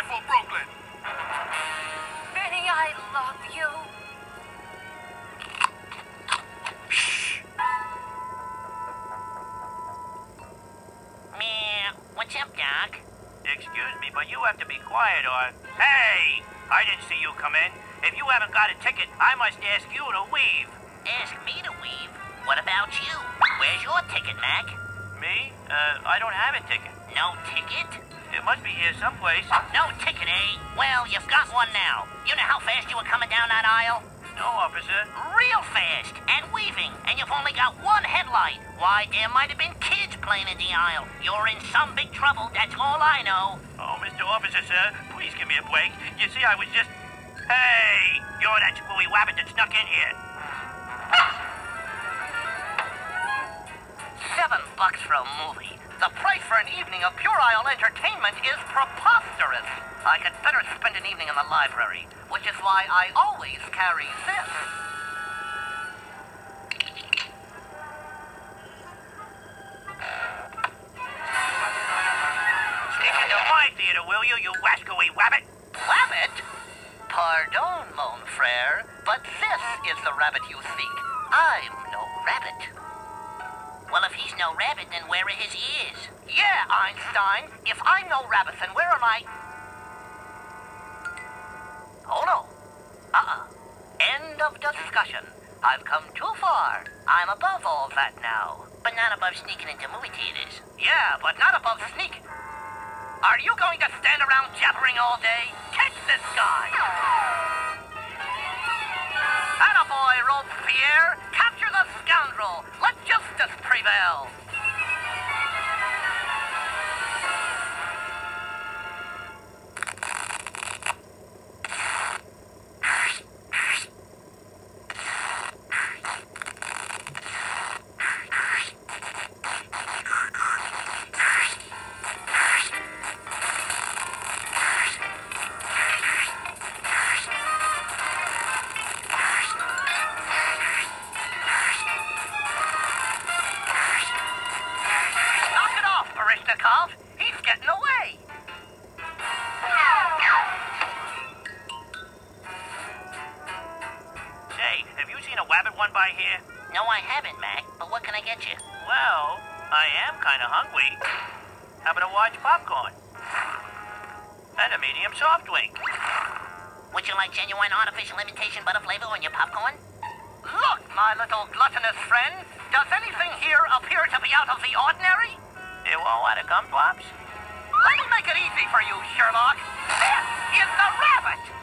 ready for Brooklyn. Benny, I love you. Meh. What's up, Doc? Excuse me, but you have to be quiet or... Hey! I didn't see you come in. If you haven't got a ticket, I must ask you to weave. Ask me to weave? What about you? Where's your ticket, Mac? Me? Uh, I don't have a ticket. No ticket? It must be here someplace. No ticket, eh? Well, you've got one now. You know how fast you were coming down that aisle? No, officer. Real fast and weaving, and you've only got one headlight. Why, there might have been kids playing in the aisle. You're in some big trouble, that's all I know. Oh, Mr. Officer, sir, please give me a break. You see, I was just... Hey! You're that screwy wabbit that snuck in here. Seven bucks for a movie. The price for an evening of puerile entertainment is preposterous. I could better spend an evening in the library, which is why I always carry this. Stick into my theater, will you, you wascally wabbit? Wabbit? Pardon, mon frere, but this is the rabbit you seek. I'm no rabbit. Well, if he's no rabbit, then where are his ears? Yeah, Einstein. If I'm no rabbit, then where am I? Oh, no. Uh-uh. End of discussion. I've come too far. I'm above all that now. But not above sneaking into movie theaters. Yeah, but not above sneak. Are you going to stand around jabbering all day? Catch this guy! Attaboy, Robespierre! Capture the scoundrel! Let justice prevail! Getting away! Say, have you seen a wabbit one by here? No, I haven't, Mac. But what can I get you? Well, I am kind of hungry. How about a large popcorn? And a medium soft drink. Would you like genuine artificial imitation butter flavor on your popcorn? Look, my little gluttonous friend. Does anything here appear to be out of the ordinary? You want what, a gumdrops? Let me make it easy for you, Sherlock. This is the rabbit!